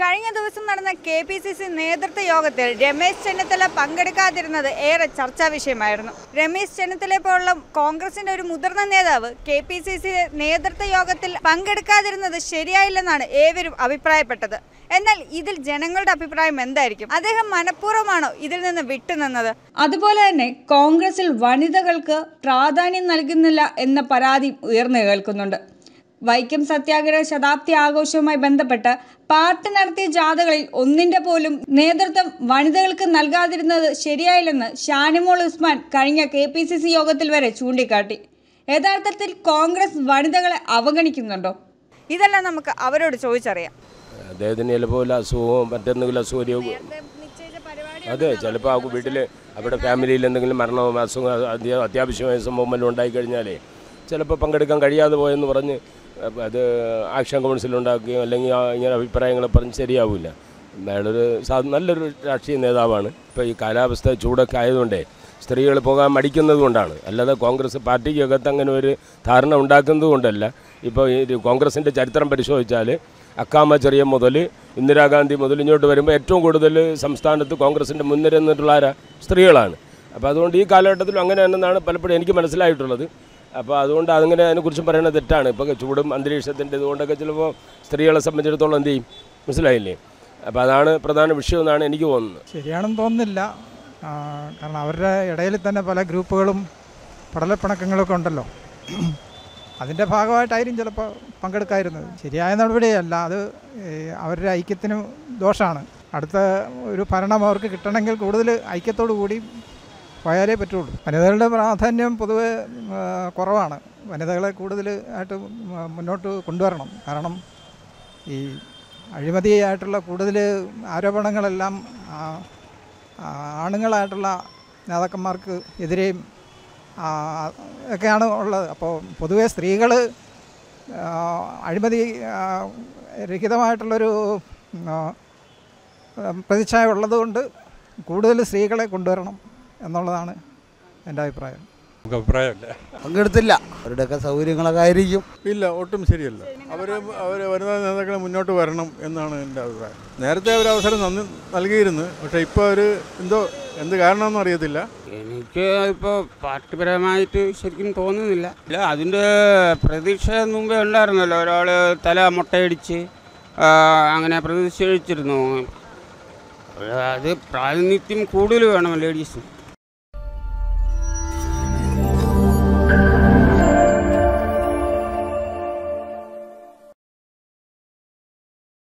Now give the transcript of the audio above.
കഴിഞ്ഞ ദിവസം നടന്ന കെ പി സി സി നേതൃത്വ യോഗത്തിൽ രമേശ് ചെന്നിത്തല പങ്കെടുക്കാതിരുന്നത് ഏറെ ചർച്ചാ വിഷയമായിരുന്നു. രമേശ് ചെന്നിത്തല പോലുള്ള കോൺഗ്രസിന്റെ ഒരു മുതിർന്ന നേതാവ് കെ പി സി സി നേതൃത്വ യോഗത്തിൽ പങ്കെടുക്കാതിരുന്നത് ശരിയായില്ലെന്നാണ് ഏവരും അഭിപ്രായപ്പെട്ടത്. എന്നാൽ ഇതിൽ ജനങ്ങളുടെ അഭിപ്രായം എന്തായിരിക്കും? അദ്ദേഹം മനഃപൂർവമാണോ ഇതിൽ നിന്ന് വിട്ടുനിന്നത്? അതുപോലെ തന്നെ കോൺഗ്രസിൽ വനിതകൾക്ക് പ്രാധാന്യം നൽകുന്നില്ല എന്ന പരാതി ഉയർന്നു കേൾക്കുന്നുണ്ട്. വൈക്കം സത്യാഗ്രഹ ശതാബ്ദി ആഘോഷവുമായി ബന്ധപ്പെട്ട് പാർട്ടി നടത്തിയ ജാഥകളിൽ ഒന്നിന്റെ പോലും നേതൃത്വം വനിതകൾക്ക് നൽകാതിരുന്നത് ശരിയായില്ലെന്ന് ഷാനിമോൾ ഉസ്മാൻ കഴിഞ്ഞ കെ പി സി സി യോഗത്തിൽ വരെ ചൂണ്ടിക്കാട്ടി. യഥാർത്ഥത്തിൽ കോൺഗ്രസ് വനിതകളെ അവഗണിക്കുന്നുണ്ടോ? ഇതെല്ലാം നമുക്ക് അവരോട് ചോദിച്ചറിയാം. അദ്ദേഹത്തിന് ചിലപ്പോൾ വല്ല അസുഖമോ മറ്റെന്തെങ്കിലും അസുഖമോ അതെ ചിലപ്പോൾ ആ വീട്ടിൽ അവരുടെ ഫാമിലിയിൽ എന്തെങ്കിലും മരണമോ അസുഖം അത്യ- അത്യാവശ്യമായ സംഭവം വല്ലതും ഉണ്ടായിക്കഴിഞ്ഞാലേ ചിലപ്പോൾ പങ്കെടുക്കാൻ കഴിയാതെ പോയെന്ന് പറഞ്ഞ് അത് ആക്ഷൻ കൗൺസിൽ ഉണ്ടാക്കുകയോ അല്ലെങ്കിൽ ഇങ്ങനെ അഭിപ്രായങ്ങൾ പറഞ്ഞ് ശരിയാവില്ല അയാളൊരു നല്ലൊരു രാഷ്ട്രീയ നേതാവാണ്. ഇപ്പോൾ ഈ കാലാവസ്ഥ ചൂടൊക്കെ ആയതുകൊണ്ടേ സ്ത്രീകൾ പോകാൻ മടിക്കുന്നത് കൊണ്ടാണ്. അല്ലാതെ കോൺഗ്രസ് പാർട്ടിക്കകത്ത് അങ്ങനെ ഒരു ധാരണ ഉണ്ടാക്കുന്നത് കൊണ്ടല്ല. ഇപ്പോൾ ഈ കോൺഗ്രസിന്റെ ചരിത്രം പരിശോധിച്ചാൽ അക്കാമ ചെറിയ മുതൽ ഇന്ദിരാഗാന്ധി മുതൽ ഇങ്ങോട്ട് വരുമ്പോൾ ഏറ്റവും കൂടുതൽ സംസ്ഥാനത്ത് കോൺഗ്രസിന്റെ മുൻനിര നിന്നിട്ടുള്ള ആരാ? സ്ത്രീകളാണ്. അപ്പോൾ അതുകൊണ്ട് ഈ കാലഘട്ടത്തിലും അങ്ങനെ തന്നെയാണ് പലപ്പോഴും എനിക്ക് മനസ്സിലായിട്ടുള്ളത്. അപ്പോൾ അതുകൊണ്ട് അതിങ്ങനെ അതിനെക്കുറിച്ചും പറയുന്നത് തെറ്റാണ്. ഇപ്പോൾ ചൂടും അന്തരീക്ഷത്തിന്റെ ഇതുകൊണ്ടൊക്കെ ചിലപ്പോൾ സ്ത്രീകളെ സംബന്ധിച്ചിടത്തോളം എന്ത് ചെയ്യും? മനസ്സിലായില്ലേ? അപ്പോൾ അതാണ് പ്രധാന വിഷയം എന്നാണ് എനിക്ക് തോന്നുന്നത്. ശരിയാണെന്ന് തോന്നുന്നില്ല. കാരണം അവരുടെ ഇടയിൽ തന്നെ പല ഗ്രൂപ്പുകളും പടലപ്പിണക്കങ്ങളൊക്കെ ഉണ്ടല്ലോ. അതിന്റെ ഭാഗമായിട്ടായിരിക്കും ചിലപ്പോൾ പങ്കെടുക്കാതിരുന്നത്. ശരിയായ നടപടിയല്ല. അത് അവരുടെ ഐക്യത്തിന് ദോഷമാണ് അടുത്ത ഒരു ഭരണം അവർക്ക് കിട്ടണമെങ്കിൽ കൂടുതൽ ഐക്യത്തോടു കൂടി പോയാലേ പറ്റുള്ളൂ. വനിതകളുടെ പ്രാധാന്യം പൊതുവെ കുറവാണ്. വനിതകളെ കൂടുതൽ ആയിട്ട് മുന്നോട്ട് കൊണ്ടുവരണം. കാരണം ഈ അഴിമതിയായിട്ടുള്ള കൂടുതൽ ആരോപണങ്ങളെല്ലാം ആണുങ്ങളായിട്ടുള്ള നേതാക്കന്മാർക്ക് എതിരെയും ഒക്കെയാണ് ഉള്ളത്. അപ്പോൾ പൊതുവെ സ്ത്രീകൾ അഴിമതി രഹിതമായിട്ടുള്ളൊരു പ്രതിച്ഛായ ഉള്ളതുകൊണ്ട് കൂടുതൽ സ്ത്രീകളെ കൊണ്ടുവരണം. എന്നുള്ളതാണ് എന്റെ അഭിപ്രായം. നമുക്ക് അഭിപ്രായമില്ല? പങ്കെടുത്തില്ല. അവരുടെയൊക്കെ സൗകര്യങ്ങളൊക്കെ ആയിരിക്കും. ഇല്ല ഒട്ടും ശരിയല്ല. അവർ അവർ വനിതാ നേതാക്കളെ മുന്നോട്ട് വരണം എന്നാണ് എന്റെ അഭിപ്രായം. നേരത്തെ അവർ അവസരം നന്ദി നൽകിയിരുന്നു. പക്ഷേ ഇപ്പോൾ അവർ എന്തോ എന്ത് കാരണമെന്നും അറിയത്തില്ല. എനിക്ക് ഇപ്പോൾ പാർട്ടിപരമായിട്ട് ശരിക്കും തോന്നുന്നില്ല. ഇല്ല അതിന്റെ പ്രതീക്ഷ മുമ്പേ ഉണ്ടായിരുന്നല്ലോ. ഒരാൾ തല മുട്ടയടിച്ച് അങ്ങനെ പ്രതിഷേധിച്ചിരുന്നു. അത് പ്രാതിനിധ്യം കൂടുതൽ വേണം ലേഡീസിന്.